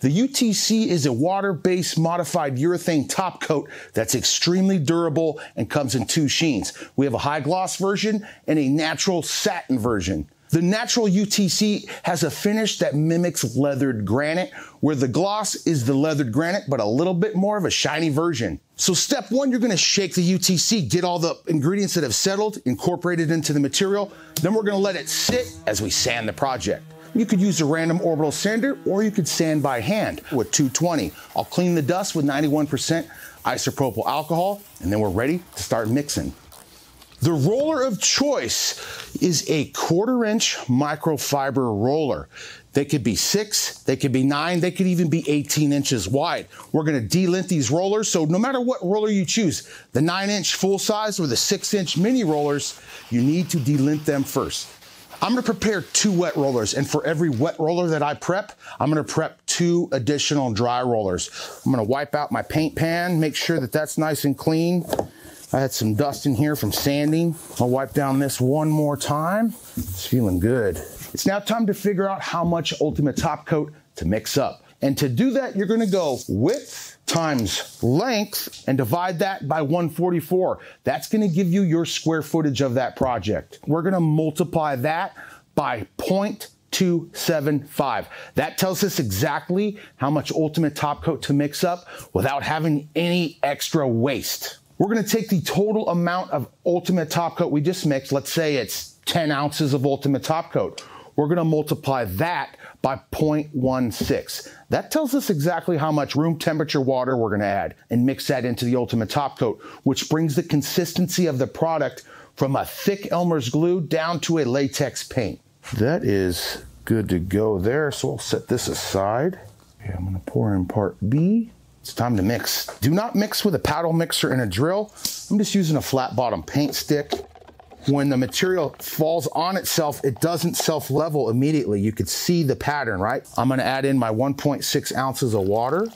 The UTC is a water-based modified urethane top coat that's extremely durable and comes in two sheens. We have a high gloss version and a natural satin version. The natural UTC has a finish that mimics leathered granite, where the gloss is the leathered granite, but a little bit more of a shiny version. So step one, you're gonna shake the UTC, get all the ingredients that have settled, incorporated into the material. Then we're gonna let it sit as we sand the project. You could use a random orbital sander or you could sand by hand with 220. I'll clean the dust with 91% isopropyl alcohol and then we're ready to start mixing. The roller of choice is a quarter inch microfiber roller. They could be six, they could be nine, they could even be 18 inches wide. We're gonna delint these rollers, so no matter what roller you choose, the nine inch full size or the six inch mini rollers, you need to delint them first. I'm gonna prepare two wet rollers, and for every wet roller that I prep, I'm gonna prep two additional dry rollers. I'm gonna wipe out my paint pan, make sure that that's nice and clean. I had some dust in here from sanding. I'll wipe down this one more time. It's feeling good. It's now time to figure out how much Ultimate Top Coat to mix up. And to do that, you're gonna go width times length and divide that by 144. That's gonna give you your square footage of that project. We're gonna multiply that by 0.275. That tells us exactly how much Ultimate Top Coat to mix up without having any extra waste. We're gonna take the total amount of Ultimate Top Coat we just mixed, let's say it's 10 ounces of Ultimate Top Coat. We're gonna multiply that by 0.16. That tells us exactly how much room temperature water we're gonna add and mix that into the Ultimate Top Coat, which brings the consistency of the product from a thick Elmer's glue down to a latex paint. That is good to go there, so I'll set this aside. Okay, I'm gonna pour in part B. It's time to mix. Do not mix with a paddle mixer and a drill. I'm just using a flat bottom paint stick. When the material falls on itself, it doesn't self-level immediately. You could see the pattern, right? I'm gonna add in my 1.6 ounces of water.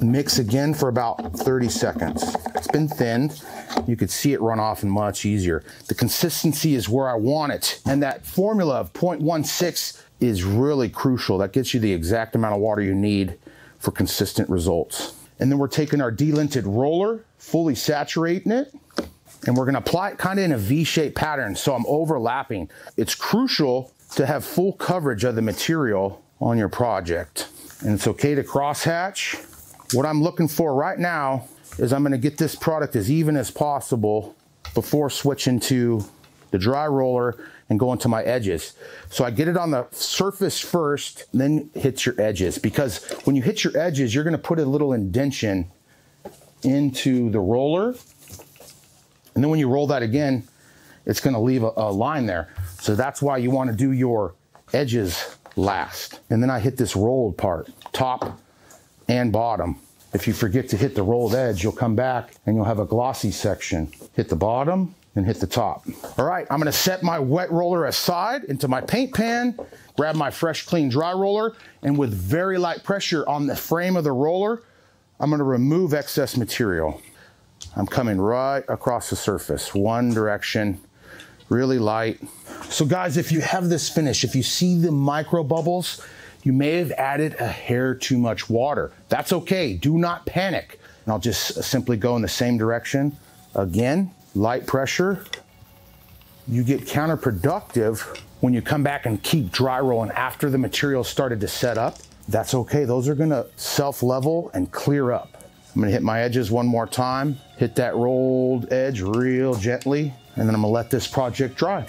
Mix again for about 30 seconds. It's been thinned. You could see it run off and much easier. The consistency is where I want it. And that formula of 0.16 is really crucial. That gets you the exact amount of water you need for consistent results. And then we're taking our delinted roller, fully saturating it, and we're gonna apply it kind of in a V-shaped pattern so I'm overlapping. It's crucial to have full coverage of the material on your project. And it's okay to crosshatch. What I'm looking for right now is I'm gonna get this product as even as possible before switching to the dry roller and go into my edges. So I get it on the surface first, then hits your edges. Because when you hit your edges, you're gonna put a little indention into the roller. And then when you roll that again, it's gonna leave a, a line there. So that's why you wanna do your edges last. And then I hit this rolled part, top and bottom. If you forget to hit the rolled edge, you'll come back and you'll have a glossy section. Hit the bottom, and hit the top. All right, I'm gonna set my wet roller aside into my paint pan, grab my fresh clean dry roller, and with very light pressure on the frame of the roller, I'm gonna remove excess material. I'm coming right across the surface, one direction, really light. So guys, if you have this finish, if you see the micro bubbles, you may have added a hair too much water. That's okay, do not panic. And I'll just simply go in the same direction again, light pressure, you get counterproductive when you come back and keep dry rolling after the material started to set up. That's okay. Those are gonna self-level and clear up. I'm gonna hit my edges one more time, hit that rolled edge real gently, and then I'm gonna let this project dry.